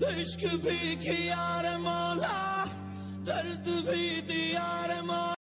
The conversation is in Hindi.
इश्क भी किया रे मौला दर्द भी दिया